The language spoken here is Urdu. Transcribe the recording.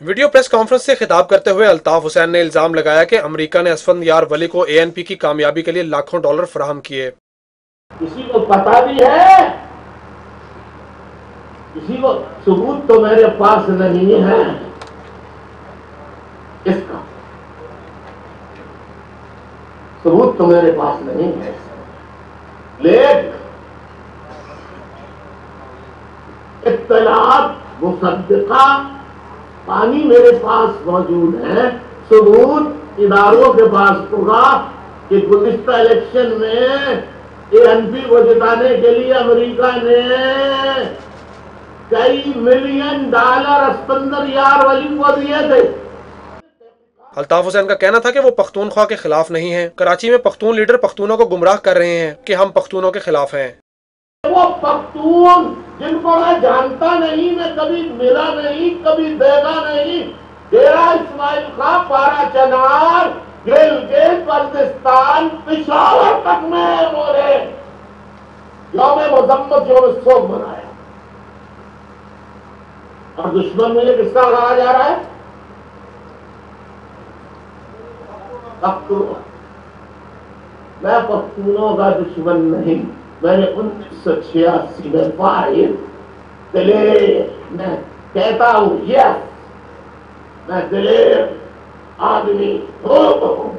ویڈیو پریس کانفرنس سے خطاب کرتے ہوئے الطاف حسین نے الزام لگایا کہ امریکہ نے اسفند یار ولی کو اے این پی کی کامیابی کے لیے لاکھوں ڈالر فراہم کیے۔ کسی کو پتا بھی ہے کسی کو ثبوت تو میرے پاس نہیں ہے۔ اس کا ثبوت تو میرے پاس نہیں ہے۔ لیکن اطلاعات مصدقہ پانی میرے پاس موجود ہے۔ ثبوت اداروں کے پاس ہوگا کہ گزشتہ الیکشن میں اے این پی کو جتانے کے لیے امریکہ نے کئی ملین ڈالر اسپندر یار ولی کو دیے تھے۔ الطاف حسین کا کہنا تھا کہ وہ پختونخوا کے خلاف نہیں ہیں۔ کراچی میں پختون لیڈر پختونوں کو گمراہ کر رہے ہیں کہ ہم پختونوں کے خلاف ہیں۔ وہ پختون جن کو میں جانتا نہیں، میں کبھی ملا نہیں، کبھی دیکھا نہیں۔ ڈیرا اسماعیل خان پارا چنار گل گیٹ، بلتستان، پشاور تک میں بولے یوم مذمت، یوم سوگ منایا۔ اور دشمن مجھے کس کا کہا جا رہا ہے؟ پختون میں پختونوں کا دشمن نہیں۔ میں نے انیس سو چھیاسی میں فائل دلیر میں کہتا ہوں یس میں دلیر آدمی ہوں